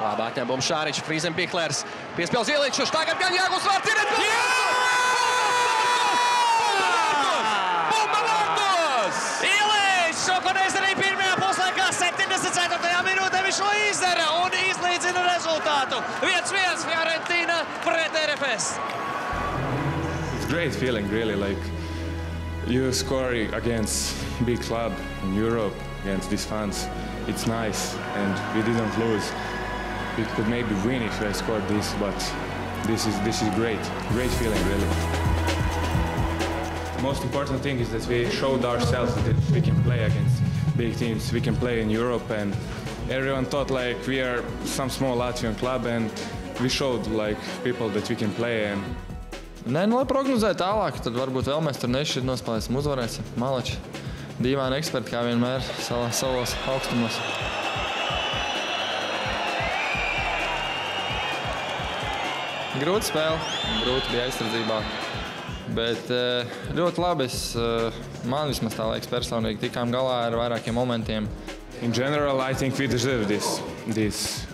Labi atņēmums Šāriņš, Frīzem Piklers. Piespēles ielīčuši, tagad gan Jāgus vārds ir Bumba vārtos! Ilīčs šokoreiz arī pirmajā puslaikā 74. minūtē viņš to izdara un izlīdzina rezultātu. 1-1 Fiorentīna pret RFS. It's great feeling, really. Like you score against big club in Europe against these fans. It's nice, and we didn't lose. We could maybe win if I scored this, but this is this is great. Great feeling, really. The most important thing is that we showed ourselves that we can play against big teams. We can play in Europe, and everyone thought like we are some small Latvian club, and we showed like people that we can play and Nē, nu, lai prognozētu tālāk, tad varbūt vēl mēs tur nešķiet nospēlēsim, uzvarēsim. Malači, dīvaini eksperti, kā vienmēr, savos augstumos. Grūti spēle, grūti bija aizsardzībā. Bet eh, ļoti labi. Es, eh, man vismaz tā liekas, personīgi tikām galā ar vairākiem momentiem. In general, I think we deserve this this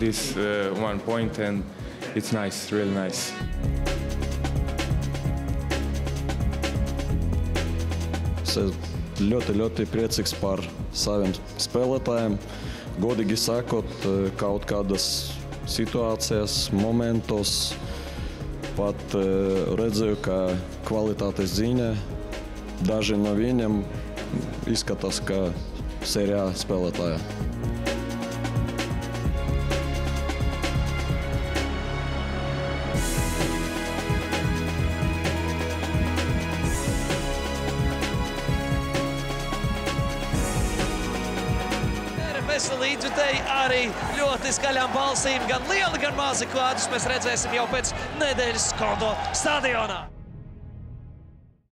this uh, one point, and it's nice, really nice. Es esmu ļoti, ļoti priecīgs par saviem spēlētājiem. Godīgi sakot, kaut kādas situācijas, momentos pat eh, redzēju, ka kvalitātes ziņā daži no viņiem izskatās kā sērijā spēlētāji. Līdzjutēji arī ļoti skaļām balsīm, gan lieli, gan mazi kvadrus mēs redzēsim jau pēc nedēļas Skondo stadionā.